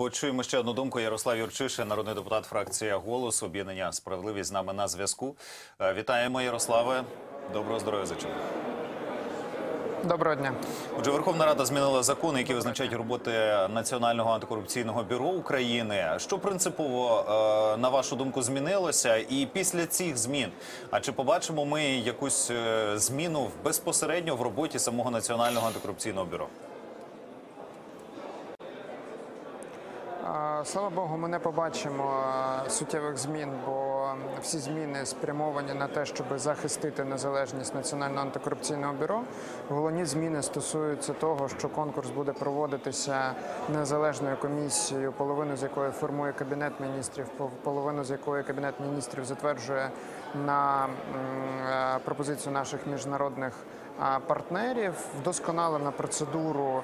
Почуємо ще одну думку. Ярослав Юрчишин, народний депутат фракція «Голос», об'єднання «Справедливість» з нами на зв'язку. Е, Вітаємо, Ярославе. Доброго здоров'я зачем. Доброго дня. Отже, Верховна Рада змінила закони, які визначають роботи Національного антикорупційного бюро України. Що принципово, е, на вашу думку, змінилося? І після цих змін, а чи побачимо ми якусь е, зміну безпосередньо в роботі самого Національного антикорупційного бюро? Слава Богу, ми не побачимо суттєвих змін, бо всі зміни спрямовані на те, щоб захистити незалежність Національного антикорупційного бюро. Головні зміни стосуються того, що конкурс буде проводитися незалежною комісією, половину з якої формує кабінет міністрів, пол- половину з якої кабінет міністрів затверджує на е, пропозицію наших міжнародних партнерів, вдосконалена процедуру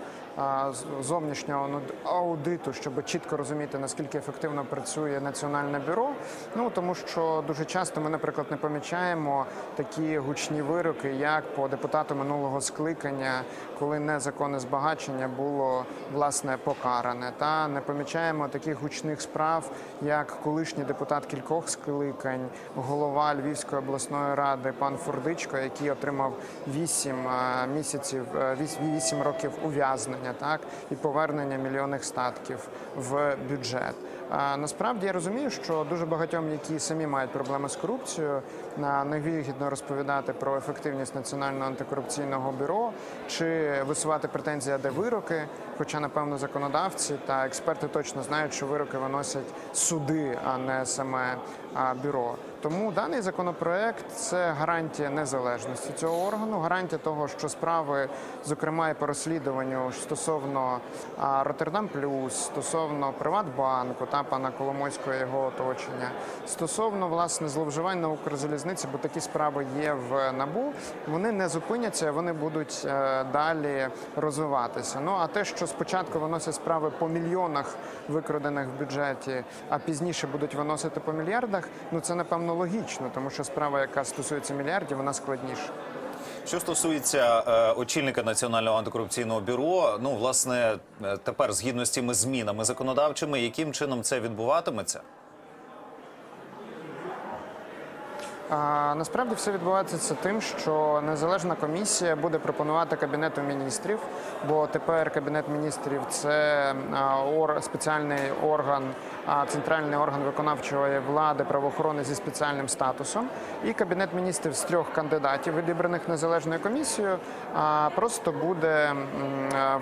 зовнішнього аудиту, щоб чітко розуміти, наскільки ефективно працює національне бюро. Ну тому що дуже часто ми, наприклад, не помічаємо такі гучні вироки, як по депутату минулого скликання, коли незаконне збагачення було власне покаране. Та не помічаємо таких гучних справ, як колишній депутат кількох скликань, голова Львівської обласної ради пан Фурдичко, який отримав 8 місяців, 8 років ув'язнення, так і повернення мільйонних статків в бюджет. Насправді я розумію, що дуже багатьом, які самі мають проблеми з корупцією, на- невигідно розповідати про ефективність національного антикорупційного бюро чи висувати претензії, де вироки. Хоча, напевно, законодавці та експерти точно знають, що вироки виносять суди, а не саме бюро. Тому даний законопроект це гарантія незалежності цього органу, гарантія того, що справи, зокрема і по розслідуванню стосовно Роттердам Плюс, стосовно Приватбанку та пана Коломойського його оточення, стосовно власне зловживань на Укрзалізниці, бо такі справи є в набу. Вони не зупиняться, вони будуть е, далі розвиватися. Ну а те, що спочатку виносять справи по мільйонах викрадених в бюджеті, а пізніше будуть виносити по мільярдах, ну це напевно логічно, тому що справа, яка стосується мільярдів, вона складніша. Що стосується е, очільника Національного антикорупційного бюро, ну власне е, тепер згідно з цими змінами законодавчими, яким чином це відбуватиметься? А, насправді все відбувається тим, що незалежна комісія буде пропонувати кабінету міністрів, бо тепер кабінет міністрів це спеціальний орган, центральний орган виконавчої влади правоохорони зі спеціальним статусом. І кабінет міністрів з трьох кандидатів, відібраних незалежною комісією, просто буде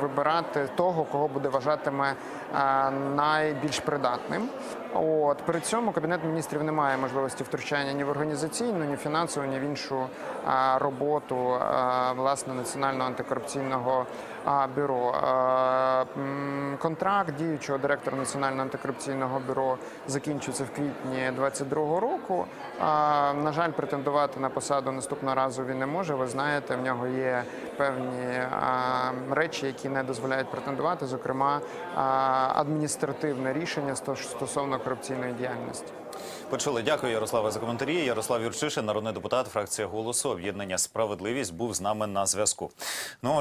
вибирати того, кого буде вважатиме найбільш придатним. От при цьому кабінет міністрів не має можливості втручання ні в організаційну, ні в фінансову, ні в іншу роботу власне національного антикорупційного бюро. Контракт діючого директора національного антикорупційного бюро закінчується в квітні 2022 року. На жаль, претендувати на посаду наступного разу він не може. Ви знаєте, в нього є певні речі, які не дозволяють претендувати, зокрема адміністративне рішення стосовно корупційної діяльності. Почули. Дякую, Ярославе, за коментарі. Ярослав Юрчишин, народний депутат, фракція голосу, об'єднання Справедливість, був з нами на зв'язку. Ну